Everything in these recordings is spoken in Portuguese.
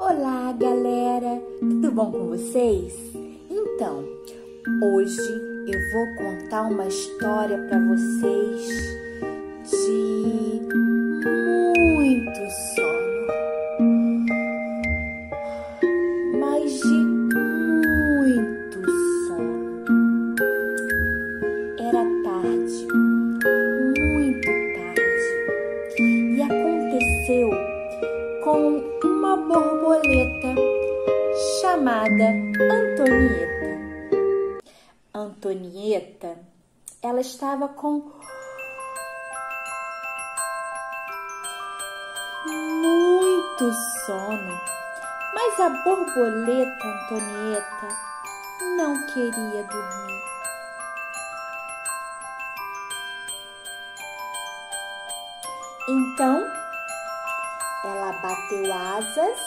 Olá, galera! Tudo bom com vocês? Então, hoje eu vou contar uma história para vocês de muito sono. Mas de muito sono. Era tarde, muito tarde, e aconteceu com borboleta chamada Antonieta. Antonieta, ela estava com muito sono, mas a borboleta Antonieta não queria dormir. Então, ela bateu asas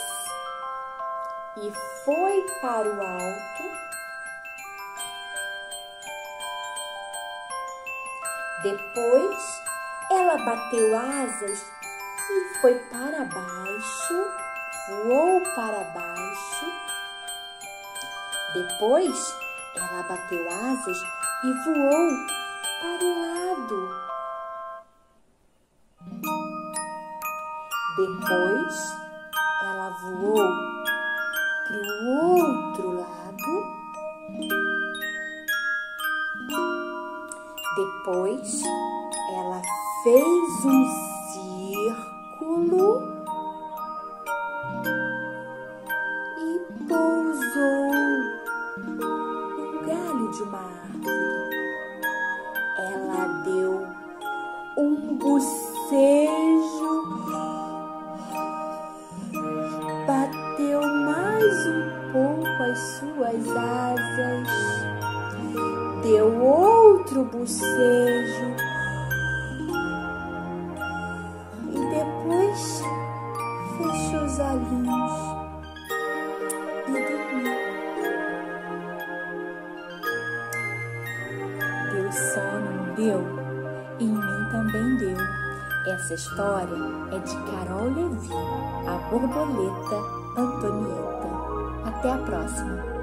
e foi para o alto. Depois, ela bateu asas e foi para baixo, voou para baixo. Depois, ela bateu asas e voou Depois, ela voou para o outro lado. Depois, ela fez um círculo e pousou no galho de uma árvore. Ela deu um bocejo um pouco as suas asas, deu outro bocejo e depois fechou os olhinhos e dormiu. Deu sono, deu? E em mim também deu. Essa história é de Carol Levi, a borboleta Antonieta. Até a próxima!